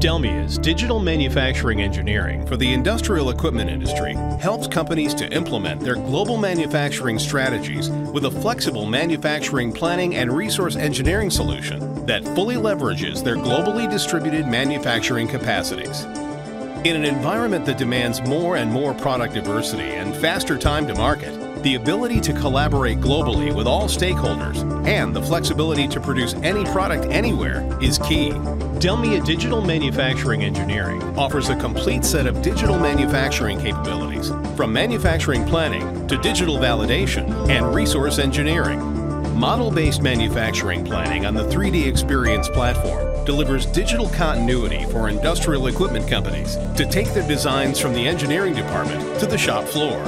Delmia's digital manufacturing engineering for the industrial equipment industry helps companies to implement their global manufacturing strategies with a flexible manufacturing planning and resource engineering solution that fully leverages their globally distributed manufacturing capacities. In an environment that demands more and more product diversity and faster time to market, the ability to collaborate globally with all stakeholders and the flexibility to produce any product anywhere is key. Delmia Digital Manufacturing Engineering offers a complete set of digital manufacturing capabilities, from manufacturing planning to digital validation and resource engineering. Model-based manufacturing planning on the 3D Experience platform delivers digital continuity for industrial equipment companies to take their designs from the engineering department to the shop floor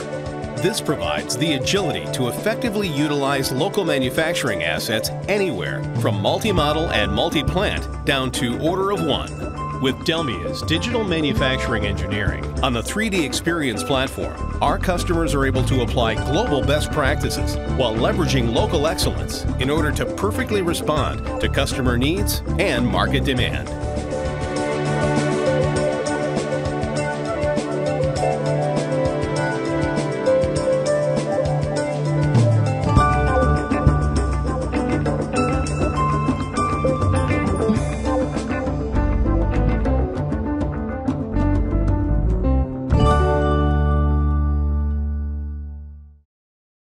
this provides the agility to effectively utilize local manufacturing assets anywhere, from multi-model and multi-plant down to order of one. With Delmia's digital manufacturing engineering on the 3D Experience platform, our customers are able to apply global best practices while leveraging local excellence in order to perfectly respond to customer needs and market demand.